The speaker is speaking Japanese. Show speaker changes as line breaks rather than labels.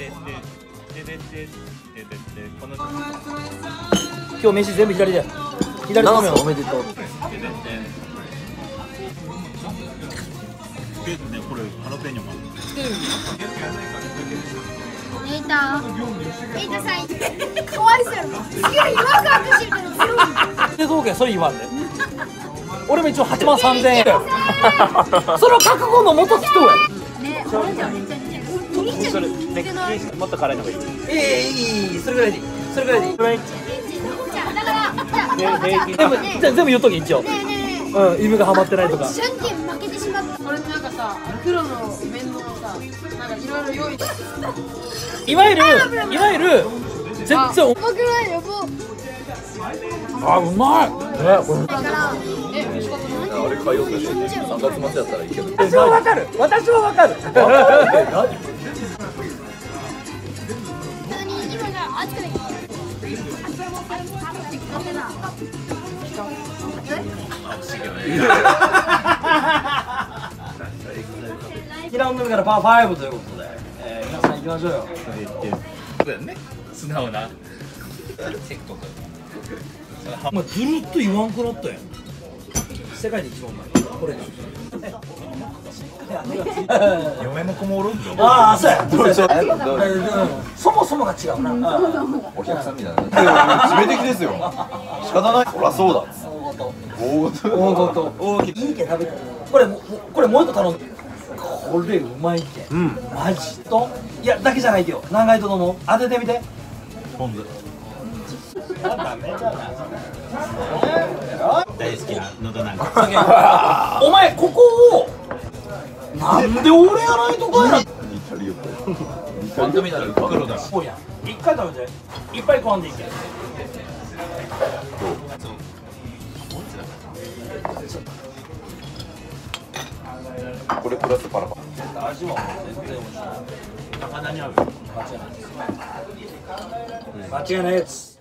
今日飯全部左で左頼むよ
おめでとう
これハロペーニョもある
ネイターネイターさんかわいそうやろすげえワクワクしてるけどゼロ
でどうけそれ言わんで俺も一応8万3000円それを覚悟のもと人や
ね俺じゃめっちゃそれ
もっと辛いのがいい。
ええー、いい。それぐらいでいいそれぐらいでいい。
ね、
で
も、じゃ全部言っとき一応、
ねね、
うん、指がはまってないとか
じゃんけん負けてしまった
これってなんかさ、黒の面のさ、なんかいろいろ用意して
いわゆる、いわゆる全然あ、うまいえ、これ
え美味しかった
して3月末やったらいける
私はわかる。私はわかる。
普通に今が熱くない
2ラウンド目からパー5ということで、えー、皆さん行きましょうよ。
そうやね。素直な。チェックとか
お前ずるっと言わんくなったやん世界で一番うまい。これが
嫁の子もおるんぞ
ああそうや。
どうしよう
うん。そもそもが違うな。
お客さんみたいな。致命的ですよ。仕方ない。そりゃそうだ。大事。
大ごと大きいいいけ食べてこれもうこれもう一個頼んでこれうまいけ
うん
マジといやだけじゃないけど何回と飲もう当ててみて
ポン酢大好きなのどなんか。
お前ここをなんで俺やないとかや。
イタリアイタリアみたいな
黒だ。
そうや。ん一回食べて。いっぱい食わんでいいけん
これプラスパラパ
味も全然美味しい。
魚に合う。
間違いないやつ